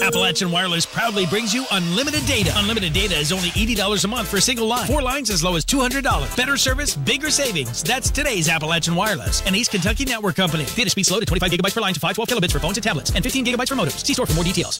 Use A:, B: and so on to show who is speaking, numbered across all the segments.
A: Appalachian Wireless proudly brings you unlimited data. Unlimited data is only $80 a month for a single line. Four lines as low as $200. Better service, bigger savings. That's today's Appalachian Wireless, an East Kentucky network company. Data speeds slow to 25 gigabytes per line to 512 kilobits for phones and tablets, and 15 gigabytes for modems. See store for more details.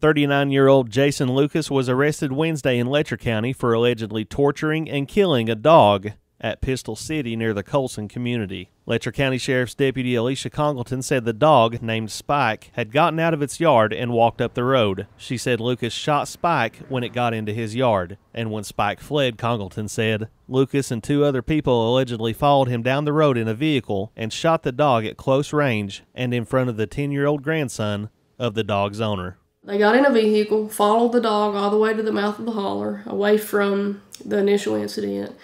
B: 39 year old Jason Lucas was arrested Wednesday in Letcher County for allegedly torturing and killing a dog at Pistol City near the Colson community. Letcher County Sheriff's Deputy Alicia Congleton said the dog, named Spike, had gotten out of its yard and walked up the road. She said Lucas shot Spike when it got into his yard, and when Spike fled, Congleton said, Lucas and two other people allegedly followed him down the road in a vehicle and shot the dog at close range and in front of the 10 year old grandson of the dog's owner.
C: They got in a vehicle, followed the dog all the way to the mouth of the holler, away from the initial incident.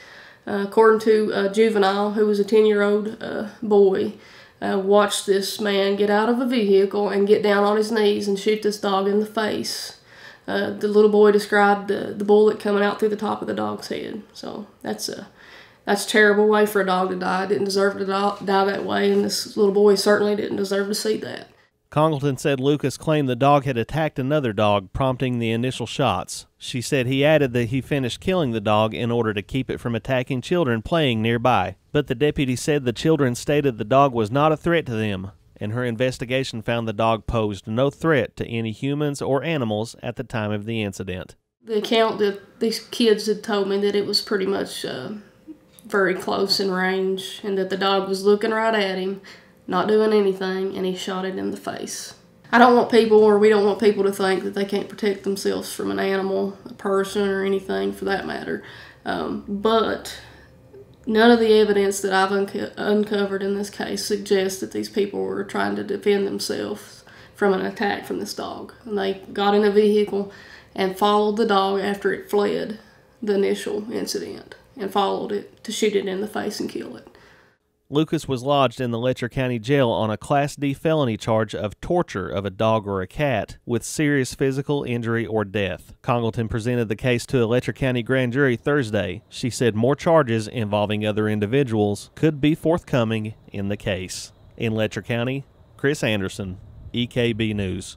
C: Uh, according to a juvenile who was a 10 year old uh, boy, uh, watched this man get out of a vehicle and get down on his knees and shoot this dog in the face. Uh, the little boy described the, the bullet coming out through the top of the dog's head. So that's a that's a terrible way for a dog to die. It Didn't deserve to die, die that way, and this little boy certainly didn't deserve to see that.
B: Congleton said Lucas claimed the dog had attacked another dog, prompting the initial shots. She said he added that he finished killing the dog in order to keep it from attacking children playing nearby. But the deputy said the children stated the dog was not a threat to them, and her investigation found the dog posed no threat to any humans or animals at the time of the incident.
C: The account that these kids had told me that it was pretty much uh, very close in range and that the dog was looking right at him not doing anything, and he shot it in the face. I don't want people, or we don't want people to think that they can't protect themselves from an animal, a person, or anything for that matter. Um, but none of the evidence that I've unco uncovered in this case suggests that these people were trying to defend themselves from an attack from this dog. And they got in a vehicle and followed the dog after it fled the initial incident and followed it to shoot it in the face and kill it.
B: Lucas was lodged in the Letcher County Jail on a Class D felony charge of torture of a dog or a cat with serious physical injury or death. Congleton presented the case to a Letcher County grand jury Thursday. She said more charges involving other individuals could be forthcoming in the case. In Letcher County, Chris Anderson, EKB News.